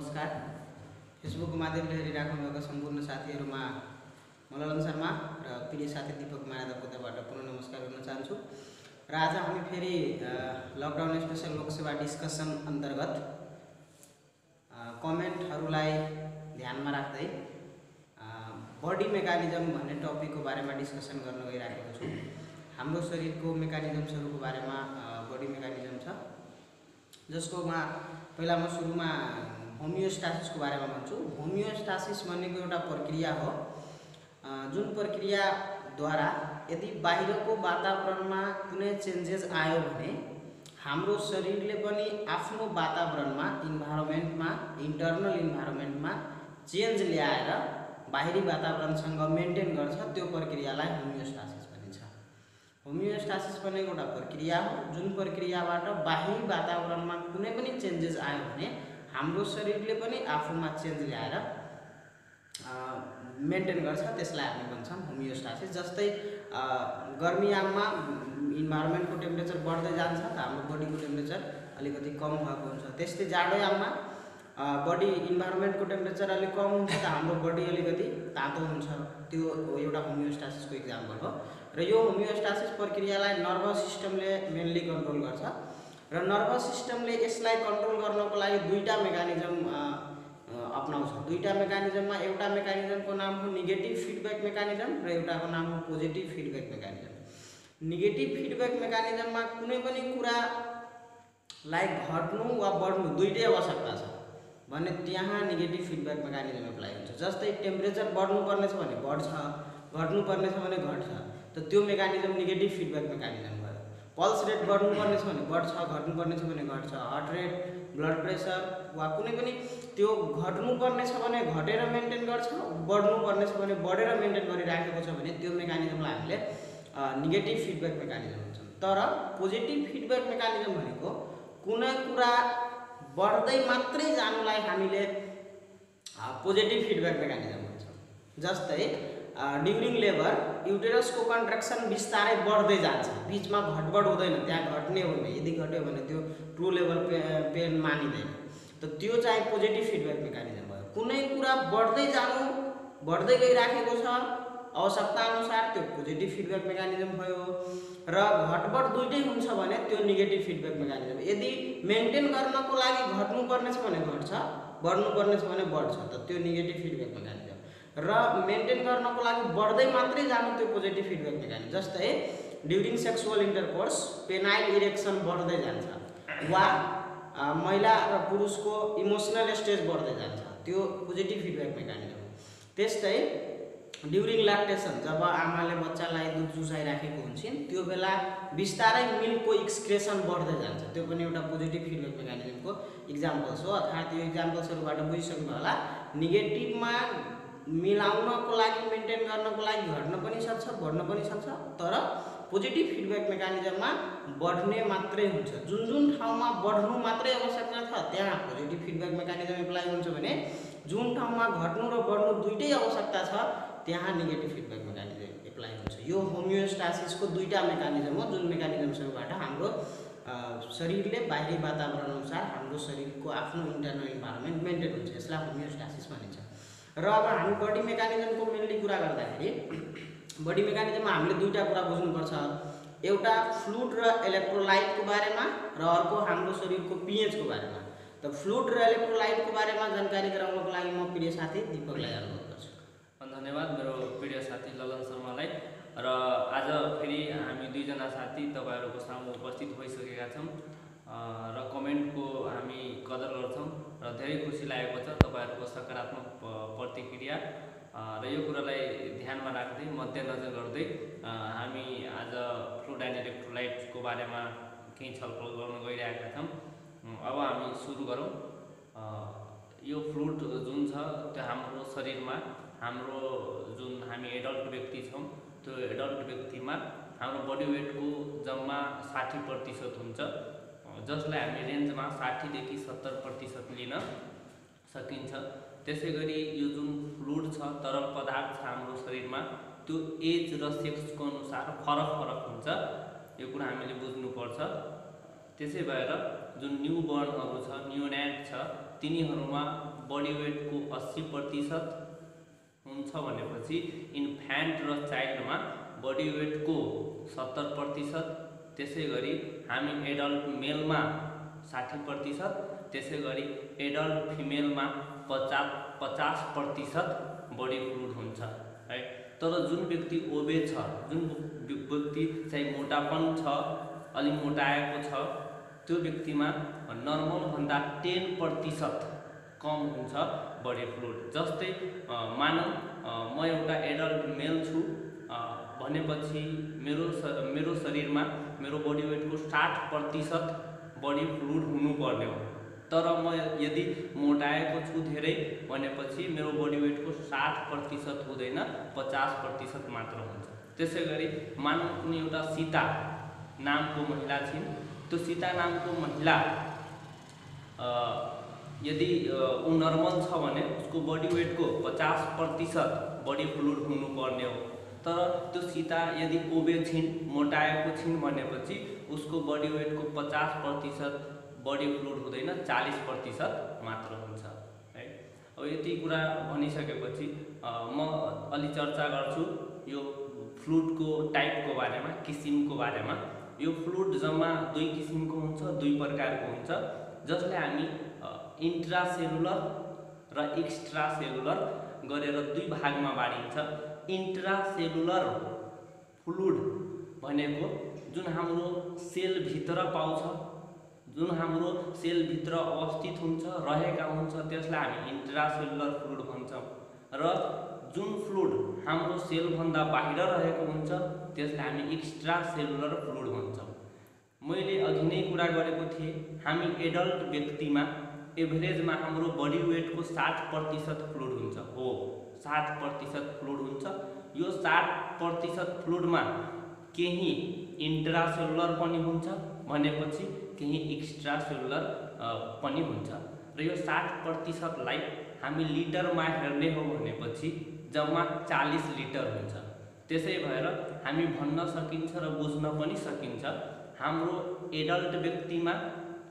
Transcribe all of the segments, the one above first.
नमस्कार। फेसबुक माध्यमले हेरिराख्नुभएका सम्पूर्ण साथीहरूमा म ललन शर्मा र प्रिय साथी दिपक मायादा पोताबाट पुनः नमस्कार गर्न चाहन्छु। र आज हामी फेरि लकडाउन स्पेसल लोकसेवा डिस्कसन अन्तर्गत कमेन्टहरूलाई ध्यानमा राख्दै बडी मेकानिजम भन्ने टपिकको बारेमा डिस्कसन गर्न गइराखेको छु। हाम्रो शरीरको मेकानिजम्सहरूको बारेमा बडी मेकानिजम छ। जसकोमा पहिला म सुरुमा होमियोस्टासिसको बारेमा भन्छु। होमियोस्टासिस भनेको एउटा प्रक्रिया हो। जुन प्रक्रियाद्वारा यदि बाहिरको वातावरणमा कुनै चेन्जेस आयो भने हाम्रो शरीरले पनि आफ्नो वातावरणमा इन्भाइरोमेन्टमा इन्टर्नल इन्भाइरोमेन्टमा चेन्ज ल्याएर बाहिरी वातावरणसँग मेन्टेन गर्छ त्यो प्रक्रियालाई होमियोस्टासिस भनिन्छ। होमियोस्टासिस भनेको एउटा प्रक्रिया हो। जुन प्रक्रियाबाट बाहिरी वातावरणमा कुनै पनि चेन्जेस आयो भने हाम्रो शरीरले पनि आफूमा चेन्ज ल्याएर मेन्टेन गर्छ त्यसलाई हामी भन्छौँ होमियोस्टासिस। जस्तै गर्मीयाममा इन्भाइरोमेन्टको टेम्परेचर बढ्दै जान्छ त हाम्रो बडीको टेम्परेचर अलिकति कम भएको हुन्छ। त्यस्तै जाडोयाममा बडी इन्भाइरोमेन्टको टेम्परेचर अलिक कम हुन्छ त हाम्रो बडी अलिकति तातो हुन्छ। त्यो एउटा होमियोस्टासिसको इक्जाम्पल हो। र यो होमियोस्टासिस प्रक्रियालाई नर्भस सिस्टमले मेनली कन्ट्रोल गर्छ। र नर्भस सिस्टमले यसलाई कन्ट्रोल गर्नको लागि दुईवटा मेकानिजम अप्नाउँछ। दुईवटा मेकानिजममा एउटा मेकानिजमको नाम हो नेगेटिभ फिडब्याक मेकानिजम र एउटाको नाम हो positive feedback mechanism. Negative feedback मेकानिजममा कुनै पनि कुरालाई घट्नु वा बढ्नु दुइटै आवश्यकता छ। भने त्यहाँ नेगेटिभ फिडब्याक मेकानिजम एप्लाई हुन्छ। जस्तै टेम्परेचर बढ्नुपर्ने छ भने बढ्छ घट्नुपर्ने छ भने घट्छ। त त्यो mechanism negative feedback mechanism pulse rate बढ्नुपर्ने छ भने बढ्छ घट्नुपर्ने छ भने घट्छ। हार्ट रेट ब्लड प्रेसर वा कुनै पनि त्यो घट्नुपर्ने छ भने घटेर मेन्टेन गर्छ बढ्नुपर्ने छ भने बढेर मेन्टेन गरिराखेको छ भने त्यो मेकानिजमलाई हामीले नेगेटिभ फिडब्याक मेकानिजम भन्छौँ। तर पोजिटिभ फिडब्याक मेकानिजम भनेको कुनै कुरा बढ्दै मात्रै जानुलाई हामीले पोजिटिभ फिडब्याक मेकानिजम भन्छौँ। जस्तै ड्युरिङ लेबर युटेरसको कन्ट्राक्सन बिस्तारै बढ्दै जान्छ। बिचमा घटबड हुँदैन त्यहाँ घट्ने होइन यदि घट्यो भने त्यो ट्रु लेभल पे पेन मानिँदैन। त त्यो चाहिँ पोजिटिभ फिडब्याक मेकानिजम भयो। कुनै कुरा बढ्दै जानु बढ्दै गइराखेको छ आवश्यकता अनुसार त्यो पोजिटिभ फिडब्याक मेकानिजम भयो। र घटबड दुइटै हुन्छ भने त्यो नेगेटिभ फिडब्याक मेकानिजम यदि मेन्टेन गर्नको लागि घट्नुपर्ने छ भने घट्छ बढ्नुपर्ने छ भने बढ्छ त त्यो नेगेटिभ फिडब्याक मेकानिजम र मेन्टेन गर्नको लागि बढ्दै मात्रै जानु त्यो पोजिटिभ फिडब्याक मेकानिजम जस्तै during sexual intercourse penile erection बढ्दै जान्छ। वा महिला र पुरुषको इमोसनल स्टेज बढ्दै जान्छ। त्यो पोजिटिभ फिडब्याक मेकानिजम हो त्यस्तै ड्युरिङ ल्याक्टेसन जब आमाले बच्चालाई दुध चुसाइराखेको हुन्छन् त्यो बेला बिस्तारै मिल्कको एक्सक्रेसन बढ्दै जान्छ। त्यो पनि एउटा पोजिटिभ फिडब्याक मेकानिजमको इक्जाम्पल्स हो। अर्थात् यो इक्जाम्पल्सहरूबाट बुझिसक्नु होला। नेगेटिभमा मिलाउनको लागि मेन्टेन गर्नको लागि घट्न पनि सक्छ बढ्न पनि सक्छ तर पोजिटिभ फिडब्याक मेकानिजममा बढ्ने मात्रै हुन्छ। जुन जुन ठाउँमा बढ्नु मात्रै आवश्यकता छ त्यहाँ पोजिटिभ फिडब्याक मेकानिजम एप्लाई हुन्छ भने जुन ठाउँमा घट्नु र बढ्नु दुइटै आवश्यकता छ त्यहाँ नेगेटिभ फिडब्याक मेकानिजम एप्लाई हुन्छ। यो होमियोस्टासिसको दुईवटा मेकानिजम हो जुन मेकानिजम्सहरूबाट हाम्रो शरीरले बाहिरी वातावरण अनुसार हाम्रो शरीरको आफ्नो इन्टरनल इन्भाइरोमेन्ट मेन्टेन हुन्छ। यसलाई होमियोस्टासिस भनिन्छ। र अब हामी बडी मेकानिजमको मेनली कुरा गर्दाखेरि बडी मेकानिजममा हामीले दुईवटा कुरा बुझ्नुपर्छ। एउटा फ्लुड र इलेक्ट्रोलाइटको बारेमा र अर्को हाम्रो शरीरको पिएचको बारेमा। त फ्लुड र इलेक्ट्रोलाइटको बारेमा जानकारी गराउनको लागि म प्रिय साथी दिपकलाई अनुरोध गर्छु। धन्यवाद मेरो प्रिय साथी ललन शर्मालाई। र आज फेरि हामी दुईजना साथी तपाईँहरूको सामु उपस्थित भइसकेका छौँ। र कमेन्टको हामी कदर गर्छौँ। र धेरै खुसी लागेको छ तपाईँहरूको सकारात्मक प्रतिक्रिया। र यो कुरालाई ध्यानमा राख्दै मध्यनजर गर्दै हामी आज फ्लुड एन्ड इलेक्ट्रोलाइटको बारेमा केही छलफल गर्न गइरहेका छौँ। अब हामी सुरु गरौँ। यो फ्लुड जुन छ त्यो हाम्रो शरीरमा हाम्रो जुन हामी एडल्ट व्यक्ति छौँ त्यो एडल्ट व्यक्तिमा हाम्रो बडी वेटको जम्मा साठी प्रतिशत हुन्छ। जसलाई हामी रेन्जमा साठीदेखि सत्तर प्रतिशत लिन सकिन्छ। त्यसै गरी यो जुन फ्लुड छ तरल पदार्थ छ हाम्रो शरीरमा त्यो एज र सेक्सको अनुसार फरक फरक हुन्छ। यो कुरा हामीले बुझ्नुपर्छ। त्यसै भएर जुन न्यु बर्नहरू छ न्युनेट छ तिनीहरूमा बडी वेटको अस्सी प्रतिशत हुन्छ भनेपछि इन्फ्यान्ट र चाइल्डमा बडी वेटको सत्तर प्रतिशत त्यसै गरी हामी एडल्ट मेलमा साठी प्रतिशत त्यसै गरी एडल्ट फिमेलमा पचास पचास प्रतिशत बडी फ्लुड हुन्छ है। तर जुन व्यक्ति ओबे छ जुन व्यक्ति चाहिँ मोटापन छ अलिक मोटाएको छ त्यो व्यक्तिमा नर्मलभन्दा टेन प्रतिशत कम हुन्छ बडी फ्लुड जस्तै मानौँ म एउटा एडल्ट मेल छु भनेपछि मेरो मेरो शरीरमा मेरो बडी वेटको साठ प्रतिशत बडी फ्लुड हुनुपर्ने हो। तर म यदि मोटाएको छु धेरै भनेपछि मेरो बडी वेटको साठ प्रतिशत हुँदैन पचास प्रतिशत मात्र हुन्छ। त्यसै गरी मानव कुनै एउटा सीता नामको महिला छिन्। त्यो सीता नामको महिला यदि ऊ नर्मल छ भने उसको बडी वेटको पचास प्रतिशत बडी फ्लुड हुनुपर्ने हो। तर त्यो सीता यदि ओबे छिन् मोटाएको छिन् भनेपछि उसको बडी वेटको पचास प्रतिशत बडी फ्लुड हुँदैन चालिस प्रतिशत मात्र हुन्छ है? अब यति कुरा भनिसकेपछि म अलि चर्चा गर्छु यो फ्लुडको टाइपको बारेमा किसिमको बारेमा। यो फ्लुड जम्मा दुई किसिमको हुन्छ दुई प्रकारको हुन्छ जसले हामी इन्ट्रासेलुलर र एक्स्ट्रासेलुलर गरेर दुई भागमा बाँडिन्छ। इन्ट्रासेलुलर फ्लुड भनेको जुन हाम्रो सेलभित्र पाउँछ जुन हाम्रो सेलभित्र अवस्थित हुन्छ रहेका हुन्छ त्यसलाई हामी इन्ट्रासेलुलर फ्लुड भन्छौँ। र जुन फ्लुड हाम्रो सेलभन्दा बाहिर रहेको हुन्छ त्यसलाई हामी एक्स्ट्रा सेलुलर फ्लुड भन्छौँ। मैले अघि नै कुरा गरेको थिएँ हामी एडल्ट व्यक्तिमा एभरेजमा हाम्रो बडी वेटको साठ प्रतिशत फ्लुड हुन्छ हो। साठ प्रतिशत फ्लुड हुन्छ। यो साठ प्रतिशत फ्लुडमा केही इन्ट्रासेलुलर पनि हुन्छ भनेपछि केही एक्स्ट्रा सेलुलर पनि हुन्छ। र यो साठ प्रतिशतलाई हामी लिटरमा हेर्ने हो भनेपछि जम्मा चालिस लिटर हुन्छ। त्यसै भएर हामी भन्न सकिन्छ र बुझ्न पनि सकिन्छ हाम्रो एडल्ट व्यक्तिमा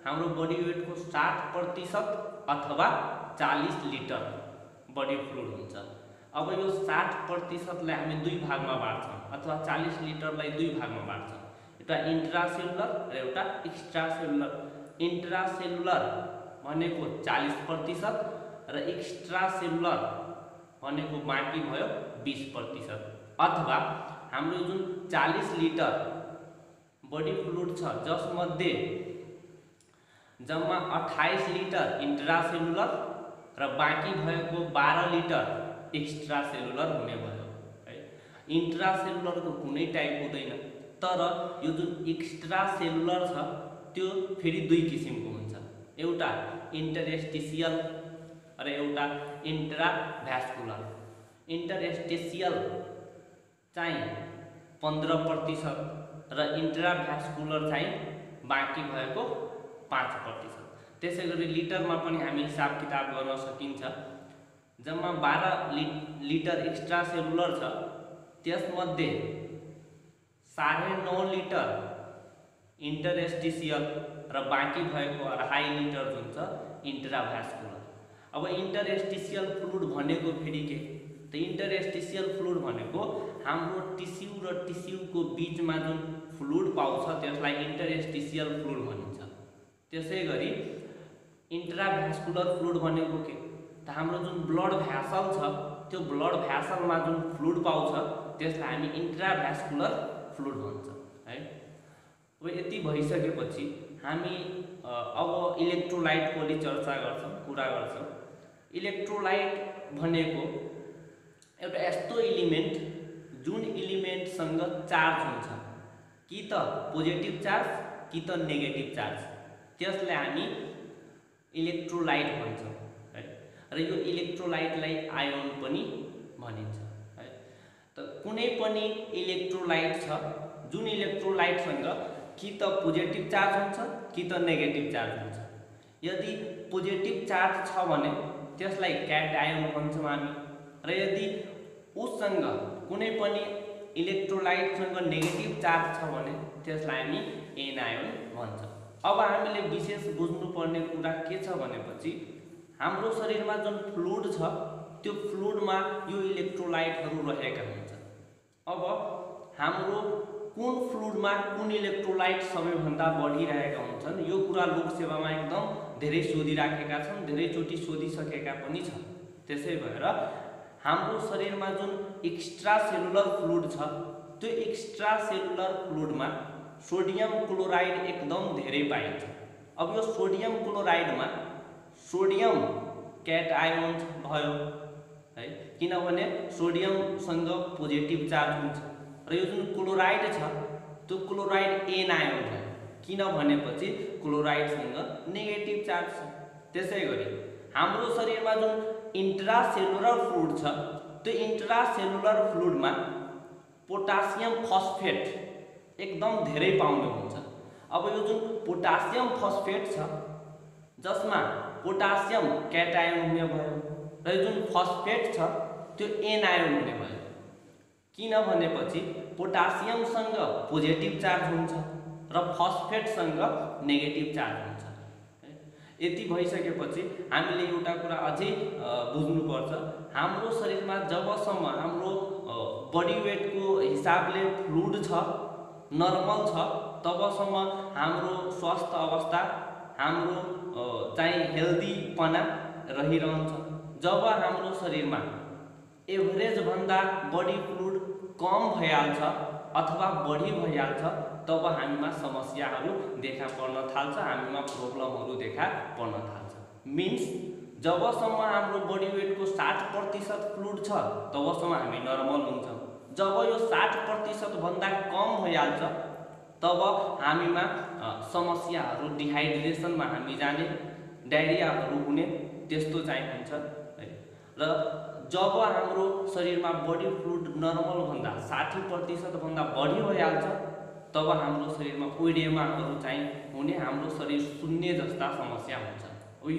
हाम्रो बडी वेटको साठ प्रतिशत अथवा चालिस लिटर बडी फ्लुड हुन्छ। अब यो साठ प्रतिशतलाई हामी दुई भागमा बाँड्छौँ अथवा चालिस लिटरलाई दुई भागमा बाँड्छौँ। एउटा इन्ट्रासेलुलर र एउटा एक्स्ट्रासेलुलर इन्ट्रासेलुलर भनेको चालिस प्रतिशत र एक्स्ट्रासेलुलर भनेको बाँकी भयो बिस प्रतिशत। अथवा हाम्रो जुन चालिस लिटर बडी फ्लुड छ जसमध्ये जम्मा अठाइस लिटर इन्ट्रासेलुलर र बाँकी भएको बाह्र लिटर एक्स्ट्रा सेलुलर हुने भयो है? इन्ट्रासेलुलरको कुनै टाइप हुँदैन तर यो जुन एक्स्ट्रा सेलुलर छ त्यो फेरि दुई किसिमको हुन्छ। एउटा इन्टरेस्टिसियल र एउटा इन्ट्राभ्यास्कुलर इन्टरेस्टेसियल चाहिँ पन्ध्र प्रतिशत र इन्ट्राभ्यास्कुलर चाहिँ बाँकी भएको पाँच प्रतिशत। त्यसै गरी लिटरमा पनि हामी हिसाब किताब गर्न सकिन्छ। जम्मा बाह्र लि लिटर एक्स्ट्रा सेलुलर छ त्यसमध्ये साढे नौ लिटर इन्टरेस्टिसियल र बाँकी भएको अढाई लिटर जुन छ इन्ट्राभ्यास्कुलर अब इन्टरेस्टिसियल फ्लुड भनेको फेरि के? त इन्टरेस्टिसियल फ्लुड भनेको हाम्रो टिस्यु र टिस्युको बिचमा जुन फ्लुड पाउँछ त्यसलाई इन्टरेस्टिसियल फ्लुड भनिन्छ। त्यसै गरी इन्ट्राभ्यास्कुलर फ्लुड भनेको के? हाम्रो जुन ब्लड भ्यासल छ त्यो ब्लड भ्यासलमा जुन फ्लुड पाउँछ त्यसलाई हामी इन्ट्राभ्यास्कुलर फ्लुड भन्छ है? अब यति भइसकेपछि हामी अब इलेक्ट्रोलाइटको अलि चर्चा गर्छौँ कुरा गर्छौँ। इलेक्ट्रोलाइट भनेको एउटा यस्तो इलिमेन्ट जुन इलिमेन्टसँग चार्ज हुन्छ। कि त पोजिटिभ चार्ज कि त नेगेटिभ चार्ज त्यसलाई हामी इलेक्ट्रोलाइट भन्छौँ। र यो इलेक्ट्रोलाइटलाई आयोन पनि भनिन्छ है। त कुनै पनि इलेक्ट्रोलाइट छ जुन इलेक्ट्रोलाइटसँग कि त पोजिटिभ चार्ज हुन्छ कि त नेगेटिभ चार्ज हुन्छ। यदि पोजिटिभ चार्ज छ भने त्यसलाई क्याट आयोन भन्छौँ हामी। र यदि उसँग कुनै पनि इलेक्ट्रोलाइटसँग नेगेटिभ चार्ज छ भने त्यसलाई हामी एनायोन भन्छौँ। अब हामीले विशेष बुझ्नुपर्ने कुरा के छ भनेपछि हाम्रो शरीरमा जुन फ्लुइड छ त्यो फ्लुइडमा यो इलेक्ट्रोलाइटहरू रहेका हुन्छन्। अब हाम्रो कुन फ्लुइडमा कुन इलेक्ट्रोलाइट सबैभन्दा बढिरहेका हुन्छन् यो कुरा लोकसेवामा एकदम धेरै सोधिराखेका छन् धेरैचोटि सोधिसकेका पनि छन्। त्यसै भएर हाम्रो शरीरमा जुन एक्स्ट्रा सेलुलर फ्लुइड छ त्यो एक्स्ट्रा सेलुलर फ्लुइडमा सोडियम क्लोराइड एकदम धेरै पाइन्छ। अब यो सोडियम क्लोराइडमा सोडियम क्याट आयोन भयो है? किनभने सोडियमसँग पोजिटिभ चार्ज हुन्छ। र यो जुन क्लोराइड छ त्यो क्लोराइड एन आयोन भयो किन भनेपछि क्लोराइडसँग नेगेटिभ चार्ज छ। त्यसै गरी हाम्रो शरीरमा जुन इन्ट्रासेलुलर फ्लुइड छ त्यो इन्ट्रासेलुलर फ्लुइडमा पोटासियम फस्फेट एकदम धेरै पाउने हुन्छ अब यो जुन पोटासियम फस्फेट छ जसमा पोटासियम क्याटायन हुने भयो र जुन फस्फेट छ त्यो एनायोन हुने भयो किन भनेपछि पोटासियमसँग पोजिटिभ चार्ज हुन्छ र फस्फेटसँग नेगेटिभ चार्ज हुन्छ। यति भइसकेपछि हामीले एउटा कुरा अझै बुझ्नुपर्छ हाम्रो शरीरमा जबसम्म हाम्रो बडी वेटको हिसाबले फ्लुड छ नर्मल छ तबसम्म हाम्रो स्वास्थ्य अवस्था हाम्रो चाहिँ हेल्दीपना रहिरहन्छ। जब हाम्रो शरीरमा एभरेजभन्दा बढी फ्लुड कम भइहाल्छ अथवा बढी भइहाल्छ तब हामीमा समस्याहरू देखा पर्न थाल्छ हामीमा प्रब्लमहरू देखा पर्न थाल्छ। मिन्स जबसम्म हाम्रो बडी वेटको साठ प्रतिशत फ्लुड छ तबसम्म हामी नर्मल हुन्छौँ। जब यो साठ प्रतिशतभन्दा कम भइहाल्छ तब हामीमा समस्याहरू डिहाइड्रेसनमा हामी जाने डायरियाहरू हुने त्यस्तो चाहिँ हुन्छ। है र जब हाम्रो शरीरमा बडी फ्लुइड नर्मलभन्दा साठी प्रतिशतभन्दा बढी भइहाल्छ तब हाम्रो शरीरमा ओइडेमाहरू चाहिँ हुने हाम्रो शरीर सुन्ने जस्ता समस्या हुन्छ।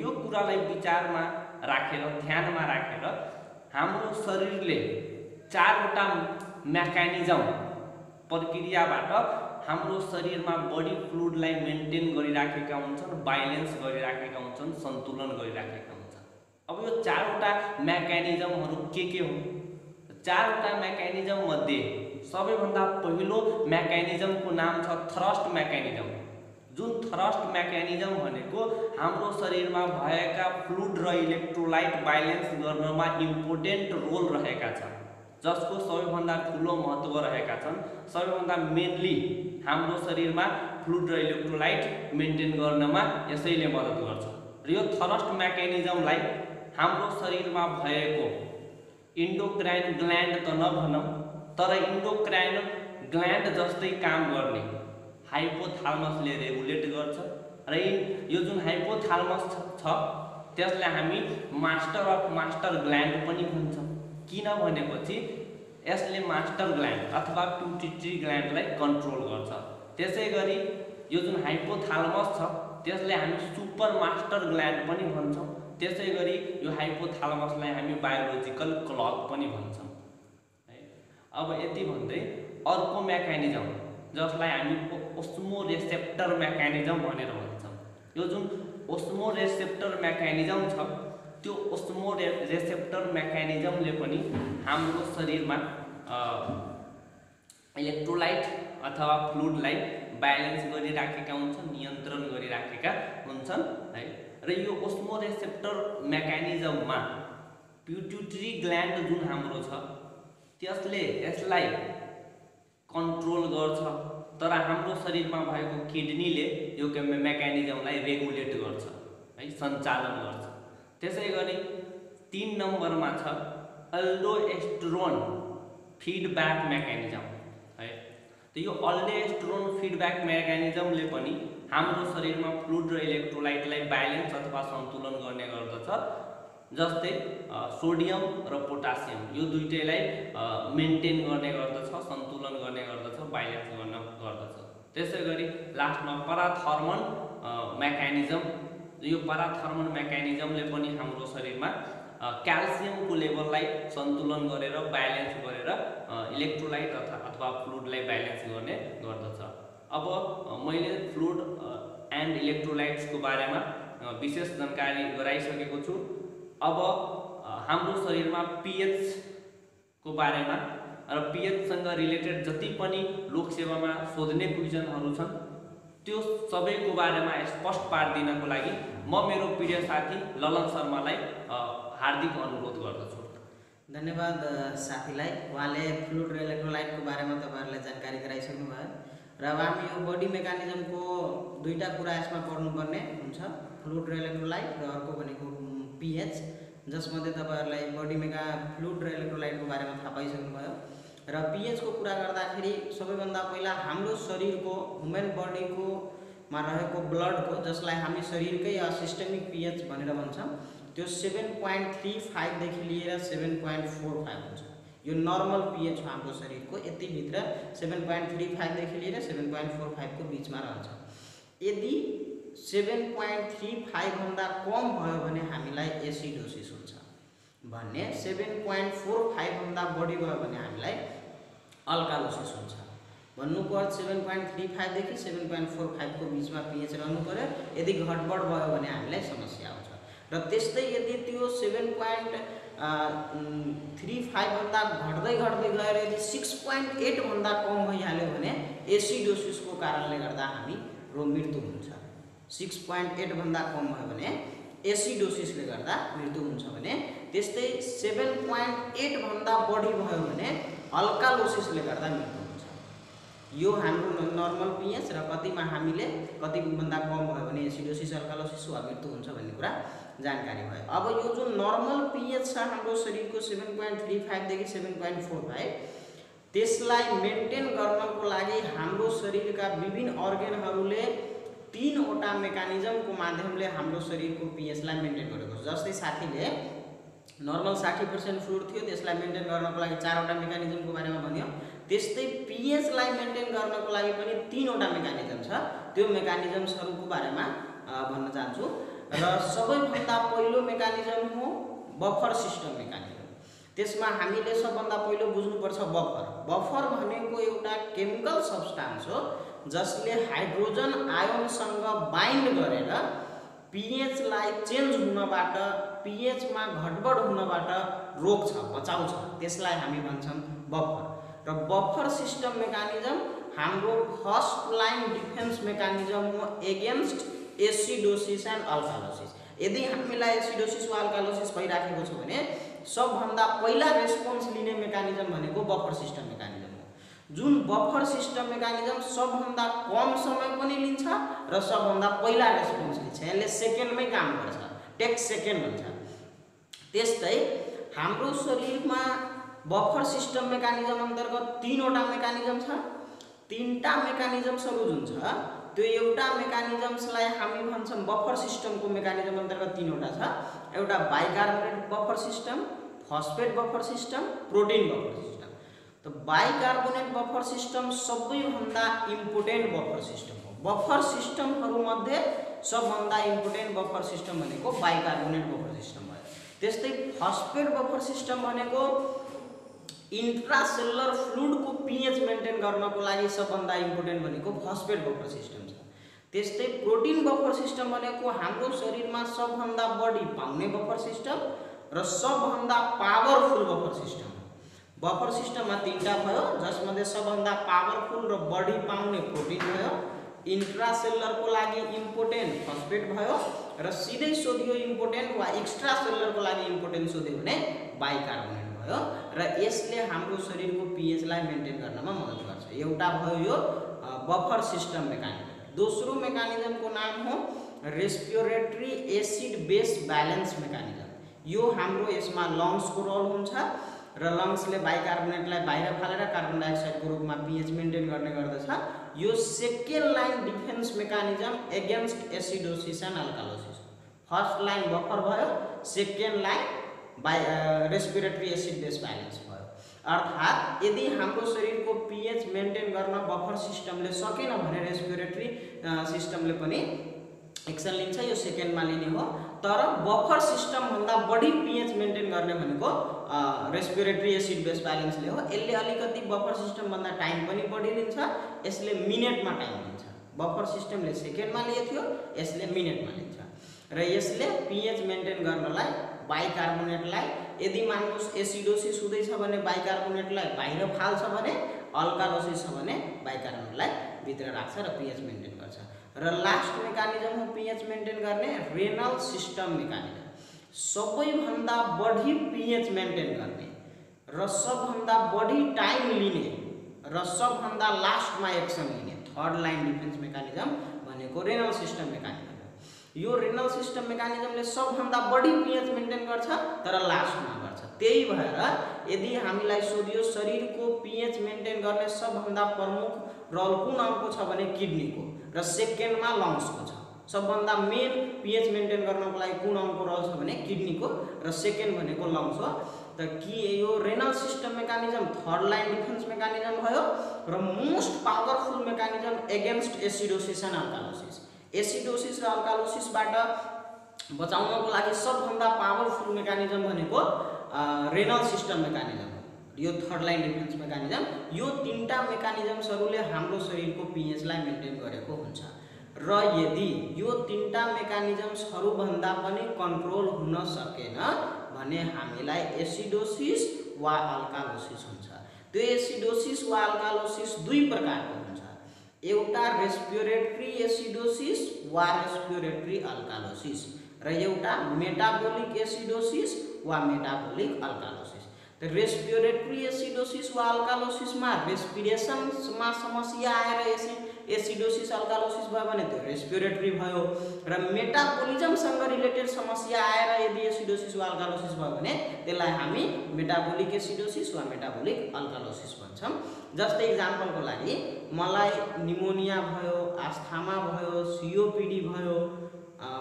यो कुरालाई विचारमा राखेर ध्यानमा राखेर हाम्रो शरीरले चारवटा मेकानिजम प्रक्रियाबाट हाम्रो शरीरमा बडी फ्लुइडलाई मेन्टेन गरिराखेका हुन्छन् बाइलेन्स गरिराखेका हुन्छन् सन्तुलन गरिराखेका हुन्छन्। अब यो चारवटा मेकानिजमहरू के के हुन्? चारवटा मेकानिजम मध्ये सबैभन्दा पहिलो मेकानिजमको नाम छ थ्रस्ट मेकानिजम। जुन थ्रस्ट मेकानिजम भनेको हाम्रो शरीरमा भएका फ्लुइड र इलेक्ट्रोलाइट बाइलेन्स गर्नमा इम्पोर्टेन्ट रोल रहेका छन् जसको सबैभन्दा ठुलो महत्त्व रहेका छन्। सबैभन्दा मेनली हाम्रो शरीरमा फ्लुइड र इलेक्ट्रोलाइट मेन्टेन गर्नमा यसैले मद्दत गर्छ। र यो थरस्ट मेकानिजमलाई हाम्रो शरीरमा भएको इन्डोक्राइन ग्ल्यान्ड त नभनौँ तर इन्डोक्राइन ग्ल्यान्ड जस्तै काम गर्ने हाइपोथालमसले रेगुलेट गर्छ। र यी- जुन हाइपोथालमस छ त्यसलाई हामी मास्टर अफ मास्टर ग्ल्यान्ड पनि भन्छौँ। किन भनेपछि यसले मास्टर ग्ल्यान्ड अथवा प्युटिट्री ग्ल्यान्डलाई कन्ट्रोल गर्छ। त्यसै गरी यो जुन हाइपोथालमस छ त्यसलाई हामी सुपर मास्टर ग्ल्यान्ड पनि भन्छौँ। त्यसै गरी यो हाइपोथालमसलाई हामी बायोलोजिकल क्लक पनि भन्छौँ। है अब यति भन्दै अर्को मेकानिजम जसलाई हामी ओस्मो रेसेप्टर मेकानिजम भनेर भन्छौँ। यो जुन ओस्मो रेसेप्टर मेकानिजम छ त्यो ओस्मो रे रेसेप्टर मेकानिजमले पनि हाम्रो शरीरमा इलेक्ट्रोलाइट अथवा फ्लुइडलाई ब्यालेन्स गरिराखेका हुन्छन् नियन्त्रण गरिराखेका हुन्छन् है? र यो ओस्मो रेसेप्टर मेकानिजममा प्युट्युटरी ग्ल्यान्ड जुन हाम्रो छ त्यसले यसलाई कन्ट्रोल गर्छ। तर हाम्रो शरीरमा भएको किडनीले यो मेकानिजमलाई रेगुलेट गर्छ है? सञ्चालन गर्छ। त्यसै गरी तिन नम्बरमा छ अल्डोएस्ट्रोन फिडब्याक मेकानिजम है? त यो अल्डोएस्ट्रोन फिडब्याक मेकानिजमले पनि हाम्रो शरीरमा फ्लुइड र इलेक्ट्रोलाइटलाई ब्यालेन्स अथवा सन्तुलन गर्ने गर्दछ जस्तै सोडियम र पोटासियम। यो दुइटैलाई मेन्टेन गर्ने गर्दछ सन्तुलन गर्ने गर्दछ ब्यालेन्स गर्न गर्दछ। त्यसै गरी लास्टमा पराथर्मन मेकानिजम यो पराथर्मन मेकानिजमले पनि हाम्रो शरीरमा क्याल्सियमको लेभललाई सन्तुलन गरेर ब्यालेन्स गरेर इलेक्ट्रोलाइट अथवा अथवा फ्लुइडलाई ब्यालेन्स गर्ने गर्दछ। अब मैले फ्लुइड एन्ड इलेक्ट्रोलाइट्सको बारेमा विशेष जानकारी गराइसकेको छु। अब हाम्रो शरीरमा पिएचको बारेमा र पिएचसँग रिलेटेड जति पनि लोकसेवामा सोध्ने क्वेसनहरू छन् त्यो सबैको बारेमा स्पष्ट पारिदिनको लागि म मेरो प्रिय साथी ललन शर्मालाई हार्दिक अनुरोध गर्दछु। धन्यवाद साथीलाई। उहाँले फ्लुड र इलेक्ट्रोलाइटको बारेमा तपाईँहरूलाई जानकारी गराइसक्नु भयो। र अब हामी यो बडी मेकानिजमको दुईवटा कुरा यसमा पढ्नुपर्ने हुन्छ। फ्लुड र इलेक्ट्रोलाइट र अर्को भनेको पिएच जसमध्ये तपाईँहरूलाई बडी मेका फ्लुड र इलेक्ट्रोलाइटको बारेमा थाहा पाइसक्नु भयो र पिएचको कुरा गर्दाखेरि सबैभन्दा पहिला हाम्रो शरीरको ह्युमन बडीको मा रहेको ब्लडको जसलाई हामी शरीरकै सिस्टमिक पिएच भनेर भन्छौँ त्यो सेभेन पोइन्ट थ्री फाइभदेखि लिएर सेभेन पोइन्ट फोर फाइभ हुन्छ। यो नर्मल पिएच हो हाम्रो शरीरको यतिभित्र सेभेन पोइन्ट थ्री फाइभदेखि लिएर सेभेन पोइन्ट फोर फाइभको बिचमा रहन्छ। यदि सेभेन पोइन्ट थ्री फाइभभन्दा कम भयो भने हामीलाई एसिडोसिस हुन्छ। भन्ने सेभेन पोइन्ट फोर फाइभभन्दा बढी भयो भने हामीलाई अल्कालोसिस हुन्छ। भन्नुको अर्थ सेभेन पोइन्ट थ्री फाइभदेखि सेभेन पोइन्ट फोर फाइभको बिचमा पिएच रहनु पऱ्यो। यदि घटबड भयो भने हामीलाई समस्या आउँछ। र त्यस्तै यदि त्यो सेभेन पोइन्ट थ्री फाइभभन्दा घट्दै घट्दै गएर यदि सिक्स पोइन्ट एटभन्दा कम भइहाल्यो भने एसिडोसिसको कारणले गर्दा हामी रो मृत्यु हुन्छ। सिक्स पोइन्ट एटभन्दा कम भयो भने एसिडोसिसले गर्दा मृत्यु हुन्छ भने त्यस्तै सेभेन पोइन्ट एटभन्दा बढी भयो भने अल्कालोसिसले गर्दा मृत्यु हुन्छ। यो हाम्रो नर्मल पिएच र कतिमा हामीले कतिभन्दा कम भयो भने एसिडोसिस अल्कालोसिस वा मृत्यु हुन्छ भन्ने कुरा जानकारी भयो। अब यो जुन नर्मल पिएच छ हाम्रो शरीरको सेभेन पोइन्ट थ्री फाइभदेखि सेभेन पोइन्ट फोर फाइभ त्यसलाई मेन्टेन गर्नको लागि हाम्रो शरीरका विभिन्न अर्गेनहरूले तिनवटा मेकानिजमको माध्यमले हाम्रो शरीरको पिएचलाई मेन्टेन गरेको छ। जस्तै साथीले नर्मल साठी पर्सेन्ट फ्लुड थियो त्यसलाई मेन्टेन गर्नको लागि चारवटा मेकानिजमको बारेमा भन्यो। त्यस्तै पिएचलाई मेन्टेन गर्नको लागि पनि तिनवटा मेकानिजम छ। त्यो मेकानिजम्सहरूको बारेमा भन्न चाहन्छु। र सबैभन्दा पहिलो मेकानिजम हो बफर सिस्टम मेकानिजम त्यसमा हामीले सबभन्दा पहिलो बुझ्नुपर्छ बफर बफर भनेको एउटा केमिकल सब्सटान्स हो जसले हाइड्रोजन आयोनसँग बाइन्ड गरेर पिएचलाई चेन्ज हुनबाट पिएचमा घटबड हुनबाट रोक्छ बचाउँछ त्यसलाई हामी भन्छौँ बफर र बफर सिस्टम मेकानिजम हाम्रो फर्स्ट लाइन डिफेन्स मेकानिजम हो एगेन्स्ट एसिडोसिस एन्ड अल्कालोसिस यदि हामीलाई एसिडोसिस वा अल्कालोसिस भइराखेको छ भने सबभन्दा पहिला रेस्पोन्स लिने मेकानिजम भनेको बफर सिस्टम मेकानिजम हो। जुन बफर सिस्टम मेकानिजम सबभन्दा कम समय पनि लिन्छ र सबभन्दा पहिला रेस्पोन्स लिन्छ। यसले सेकेन्डमै काम गर्छ टेक सेकेन्ड भन्छ त्यस्तै हाम्रो शरीरमा बफर सिस्टम मेकानिजम अन्तर्गत तिनवटा मेकानिजम छ। तिनवटा मेकानिजम्सहरू जुन छ त्यो एउटा मेकानिजम्सलाई हामी भन्छौँ बफर सिस्टमको मेकानिजम अन्तर्गत तिनवटा छ। एउटा bicarbonate buffer system phosphate buffer system protein buffer system. त बाइकार्बोनेट बफर सिस्टम सबैभन्दा इम्पोर्टेन्ट बफर सिस्टम हो बफर सिस्टमहरूमध्ये सबभन्दा इम्पोर्टेन्ट बफर सिस्टम भनेको बाइकार्बोनेट बफर सिस्टम भयो त्यस्तै फस्फेट बफर सिस्टम भनेको इन्ट्रासेलुलर फ्लुडको पिएच मेन्टेन गर्नको लागि सबभन्दा इम्पोर्टेन्ट भनेको फस्फेट बफर सिस्टम छ त्यस्तै प्रोटिन बफर सिस्टम भनेको हाम्रो शरीरमा सबभन्दा बढी पाउने बफर सिस्टम र सबभन्दा पावरफुल बफर सिस्टम बफर सिस्टममा तिनवटा भयो जसमध्ये सबभन्दा पावरफुल र बढी पाउने प्रोटिन भयो। इन्ट्रासेलुलरको लागि इम्पोर्टेन्ट फस्फेट भयो र सिधै सोधियो इम्पोर्टेन्ट वा एक्स्ट्रा सेलुलरको लागि इम्पोर्टेन्ट सोध्यो भने बाइकार्बोनेट भयो र यसले हाम्रो शरीरको पिएचलाई मेन्टेन गर्नमा मद्दत गर्छ। एउटा भयो यो बफर सिस्टम मेकानिजम दोस्रो मेकानिजमको नाम हो respiratory acid base balance mechanism यो हाम्रो यसमा लङ्सको रोल हुन्छ। र लङ्सले बाइकार्बोनेटलाई बाहिर फालेर कार्बन डाइअक्साइडको रूपमा पिएच मेन्टेन गर्ने गर्दछ। यो second line defence mechanism against acidosis and alkalosis first line buffer भयो second line by respiratory acid base balance भयो। अर्थात् यदि हाम्रो शरीरको पिएच मेन्टेन गर्न बफर सिस्टमले सकेन भने रेस्पिरेटरी सिस्टमले पनि एक्सन लिन्छ यो सेकेन्डमा लिने हो। तर बफर सिस्टमभन्दा बढी पिएच मेन्टेन गर्ने भनेको रेस्पिरेटरी एसिड बेस ब्यालेन्सले हो। यसले अलिकति बफर सिस्टमभन्दा टाइम पनि बढी लिन्छ यसले मिनेटमा टाइम लिन्छ बफर सिस्टमले सेकेन्डमा लिएको थियो यसले मिनेटमा लिन्छ। र यसले पिएच मेन्टेन गर्नलाई बाइकार्बोनेटलाई यदि मान्नुहोस् एसिडोसिस हुँदैछ भने बाइकार्बोनेटलाई बाहिर फाल्छ भने अल्कालोसिस छ भने बाइकार्बोनेटलाई भित्र राख्छ र पिएच मेन्टेन र लास्ट मेकानिजम हो पिएच मेन्टेन गर्ने रेनल सिस्टम मेकानिजम सबैभन्दा बढी पिएच मेन्टेन गर्ने र सबभन्दा बढी टाइम लिने र सबभन्दा लास्टमा एक्सन लिने थर्ड लाइन डिफेन्स मेकानिजम भनेको रेनल सिस्टम मेकानिजम यो रेनल सिस्टम मेकानिजमले सबभन्दा बढी पिएच मेन्टेन गर्छ तर लास्टमा गर्छ। त्यही भएर यदि हामीलाई सोधियो शरीरको पिएच मेन्टेन गर्ने सबभन्दा प्रमुख रोल कुन अङ्गको छ भने किडनीको? र सेकेन्डमा लङ्सको छ। सबभन्दा मेन पिएच मेन्टेन गर्नको लागि कुन अङ्गको रोल छ भने किडनीको र सेकेन्ड भनेको लङ्स हो। त कि यो renal system mechanism third line defence mechanism भयो र most powerful mechanism against acidosis and alkalosis acidosis र अल्कालोसिसबाट बचाउनको लागि सबभन्दा पावरफुल मेकानिजम भनेको रेनल सिस्टम मेकानिजम यो थर्ड लाइन डिफेन्स मेकानिजम यो तिनवटा मेकानिजम्सहरूले हाम्रो शरीरको पिएचलाई मेन्टेन गरेको हुन्छ। र यदि यो तिनवटा मेकानिजम्सहरूभन्दा पनि कन्ट्रोल हुन सकेन भने हामीलाई एसिडोसिस वा अल्कालोसिस हुन्छ। त्यो एसिडोसिस वा अल्कालोसिस दुई प्रकारको हुन्छ। एउटा रेस्पिरेटरी एसिडोसिस वा रेस्पिरेटरी अल्कालोसिस र एउटा मेटाबोलिक एसिडोसिस वा मेटाबोलिक अल्कालोसिस रेस्पिरेटरी एसिडोसिस वा अल्कालोसिसमा रेस्पिरेसनमा समस्या आएर एसिड एसिडोसिस अल्कालोसिस भयो भने त्यो रेस्पिरेटरी भयो र मेटाबोलिजमसँग रिलेटेड समस्या आएर यदि एसिडोसिस वा अल्कालोसिस भयो भने त्यसलाई हामी मेटाबोलिक एसिडोसिस वा मेटाबोलिक अल्कालोसिस भन्छौँ जस्तै इक्जाम्पलको लागि मलाई निमोनिया भयो आस्थामा भयो सिओपिडी भयो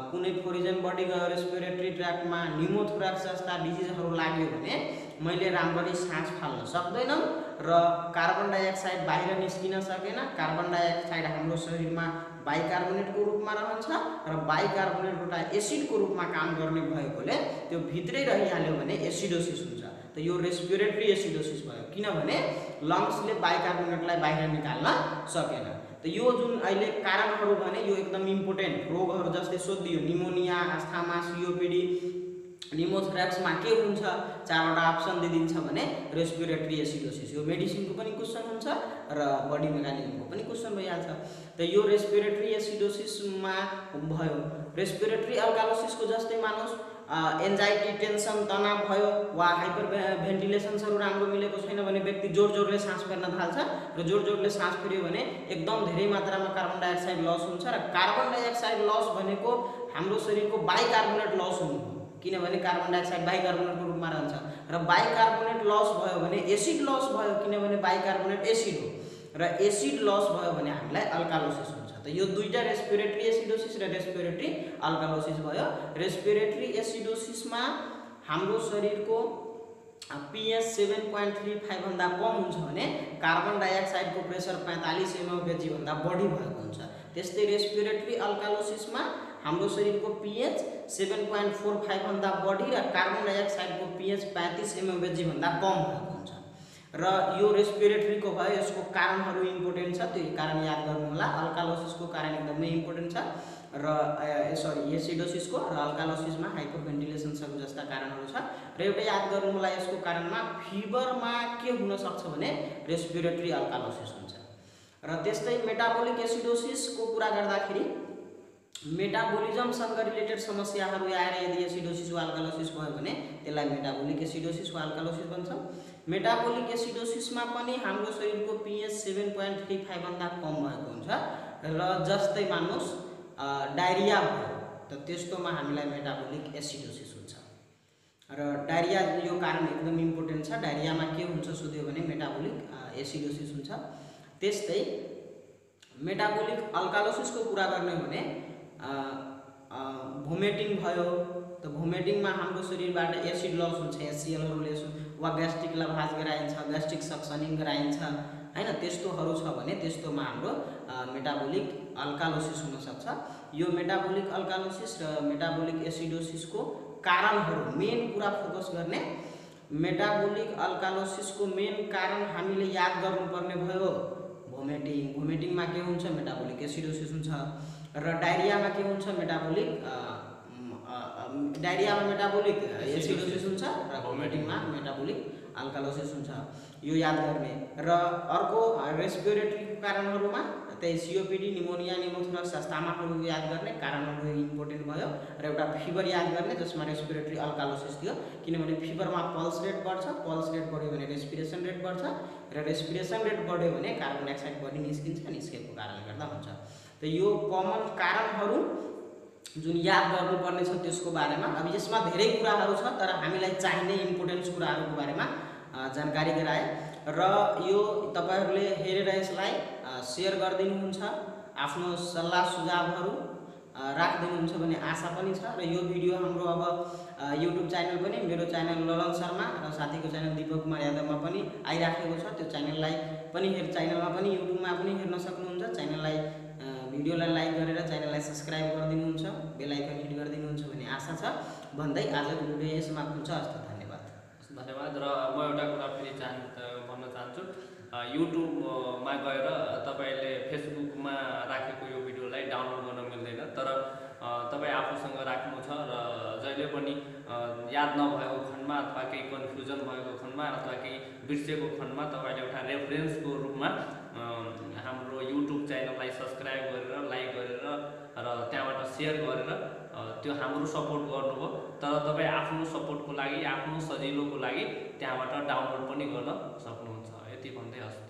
कुनै फोरिजन बडी गयो रेस्पिरेटरी ट्र्याकमा निमोथोराक्स जस्ता डिजिजहरू लाग्यो भने मैले राम्ररी सास फाल्न सक्दैनौँ र कार्बन डाइअक्साइड बाहिर निस्किन सकेन। कार्बन डाइअक्साइड हाम्रो शरीरमा बाइकार्बोनेटको रूपमा रहन्छ र बाइकार्बोनेट एउटा एसिडको रूपमा काम गर्ने भएकोले त्यो भित्रै रहिहाल्यो भने एसिडोसिस हुन्छ। त यो रेस्पिरेटरी एसिडोसिस भयो। किनभने लङ्सले बाइकार्बोनेटलाई बाहिर निकाल्न सकेन। त यो जुन अहिले कारणहरू भने यो एकदम इम्पोर्टेन्ट रोगहरू जस्तै सोधियो निमोनिया आस्थामा सिओपिडी निमोथोराक्समा के हुन्छ चारवटा अप्सन दिइदिन्छ भने रेस्पिरेटरी एसिडोसिस। यो मेडिसिनको पनि क्वेसन हुन्छ र बडी मेकानिजमको पनि क्वेसन भइहाल्छ। त यो रेस्पिरेटरी एसिडोसिसमा भयो। रेस्पिरेटरी अल्कालोसिसको जस्तै मानोस् एन्जाइटी टेन्सन तनाव भयो वा हाइपर भेन्टिलेसन्सहरू राम्रो मिलेको छैन भने व्यक्ति जोड जोडले सास फेर्न थाल्छ र जोड जोडले सास फेर्यो भने एकदम धेरै मात्रामा कार्बन डाइअक्साइड लस हुन्छ र कार्बन डाइअक्साइड लस भनेको हाम्रो शरीरको बाइकार्बोनेट लस हुनु किनभने कार्बन डाइअक्साइड बाइकार्बोनेटको रूपमा रहन्छ र बाइकार्बोनेट लस भयो भने एसिड लस भयो किनभने बाइकार्बोनेट एसिड हो। र एसिड लस भयो भने हामीलाई अल्कालोसिस हुन्छ। त यो दुईवटा रेस्पिरेटरी एसिडोसिस र रेस्पिरेटरी अल्कालोसिस भयो। रेस्पिरेटरी एसिडोसिसमा हाम्रो शरीरको पिएच सेभेन पोइन्ट थ्री फाइभभन्दा कम हुन्छ भने कार्बन डाइअक्साइडको प्रेसर पैँतालिस एमओबेजीभन्दा बढी भएको हुन्छ। त्यस्तै रेस्पिरेटरी अल्कालोसिसमा हाम्रो शरीरको पिएच सेभेन पोइन्ट फोर फाइभभन्दा बढी र कार्बन डाइअक्साइडको पिएच पैँतिस एमओबेजीभन्दा कम भएको हुन्छ। र यो रेस्पिरेटरीको भयो यसको कारणहरू इम्पोर्टेन्ट छ त्यो कारण याद गर्नु होला अल्कालोसिसको कारण एकदमै इम्पोर्टेन्ट छ। र सरी एसिडोसिसको र अल्कालोसिसमा हाइपोभेन्टिलेसन्सहरू जस्ता कारणहरू छ। र एउटा याद गर्नु होला यसको कारणमा फिभरमा के हुनसक्छ भने रेस्पिरेटरी अल्कालोसिस हुन्छ। र त्यस्तै मेटाबोलिक एसिडोसिसको कुरा गर्दाखेरि मेटाबोलिजमसँग रिलेटेड समस्याहरू आएर यदि एसिडोसिस वा अल्कालोसिस भयो भने त्यसलाई मेटाबोलिक एसिडोसिस वा अल्कालोसिस भन्छ। मेटाबोलिक एसिडोसिसमा पनि हाम्रो शरीरको पिएच सेभेन पोइन्ट थ्री फाइभभन्दा कम भएको हुन्छ। र जस्तै मान्नुहोस् डायरिया भयो त त्यस्तोमा हामीलाई मेटाबोलिक एसिडोसिस हुन्छ। र डायरिया यो कारण एकदम इम्पोर्टेन्ट छ। डायरियामा के हुन्छ सोध्यो भने मेटाबोलिक एसिडोसिस हुन्छ। त्यस्तै मेटाबोलिक अल्कालोसिसको कुरा गर्ने भने भोमेटिङ भयो त भोमेटिङमा हाम्रो शरीरबाट एसिड लस हुन्छ एसिएलहरू लेस वा ग्यास्ट्रिक लभाज गराइन्छ ग्यास्ट्रिक सक्सनिङ गराइन्छ होइन? त्यस्तोहरू छ भने त्यस्तोमा हाम्रो मेटाबोलिक अल्कालोसिस हुनसक्छ। यो मेटाबोलिक अल्कालोसिस र मेटाबोलिक एसिडोसिसको कारणहरू मेन कुरा फोकस गर्ने मेटाबोलिक अल्कालोसिसको मेन कारण हामीले याद गर्नुपर्ने भयो। भोमेटिङ भोमेटिङमा के हुन्छ? मेटाबोलिक एसिडोसिस हुन्छ। र डायरियामा के हुन्छ मेटाबोलिक डायरियामा मेटाबोलिक एसिडोसिस हुन्छ र भोमिटिङमा मेटाबोलिक अल्कालोसिस हुन्छ यो याद गर्ने। र अर्को रेस्पिरेटरीको कारणहरूमा त्यही सिओपिडी निमोनिया निमोथोरक्स जस्तामाहरू याद गर्ने कारणहरू इम्पोर्टेन्ट भयो र एउटा फिभर याद गर्ने जसमा रेस्पिरेटरी अल्कालोसिस थियो। किनभने फिभरमा पल्स रेट बढ्छ पल्स रेट बढ्यो भने रेस्पिरेसन रेट बढ्छ र रेस्पिरेसन रेट बढ्यो भने कार्बन डाइअक्साइड बढी निस्किन्छ निस्केको कारणले गर्दा हुन्छ। त यो कमन कारणहरू जुन याद गर्नुपर्ने छ त्यसको बारेमा। अब यसमा धेरै कुराहरू छ तर हामीलाई चाहिने इम्पोर्टेन्स कुराहरूको बारेमा जानकारी गराए। र यो तपाईँहरूले हेरेर यसलाई सेयर गरिदिनुहुन्छ आफ्नो सल्लाह सुझावहरू राखिदिनुहुन्छ भन्ने आशा पनि छ। र यो भिडियो हाम्रो अब युट्युब च्यानल पनि मेरो च्यानल ललन शर्मा र साथीको च्यानल दिपक कुमार यादवमा पनि आइराखेको छ। त्यो च्यानललाई पनि हेर च्यानलमा पनि युट्युबमा पनि हेर्न सक्नुहुन्छ। च्यानललाई भिडियोलाई लाइक गरेर च्यानललाई सब्सक्राइब गरिदिनुहुन्छ बेल आइकन हिट गरिदिनुहुन्छ भन्ने आशा छ। भन्दै आजको भिडियो यही समाप्त हुन्छ हस्त धन्यवाद। धन्यवाद र म एउटा कुरा फेरि चाहन् भन्न चाहन्छु। युट्युबमा गएर तपाईँले फेसबुकमा राखेको यो भिडियोलाई डाउनलोड गर्न मिल्दैन तर तपाईँ आफूसँग राख्नु छ र जहिले पनि याद नभएको खण्डमा अथवा केही कन्फ्युजन भएको खण्डमा अथवा केही बिर्सेको खण्डमा तपाईँले एउटा रेफरेन्सको रूपमा हाम्रो युट्युब च्यानललाई सब्सक्राइब गरेर लाइक गरेर र त्यहाँबाट सेयर गरेर त्यो हाम्रो सपोर्ट गर्नुभयो। तर तपाईँ आफ्नो सपोर्टको लागि आफ्नो सजिलोको लागि त्यहाँबाट डाउनलोड पनि गर्न सक्नुहुन्छ। यति भन्दै हस्।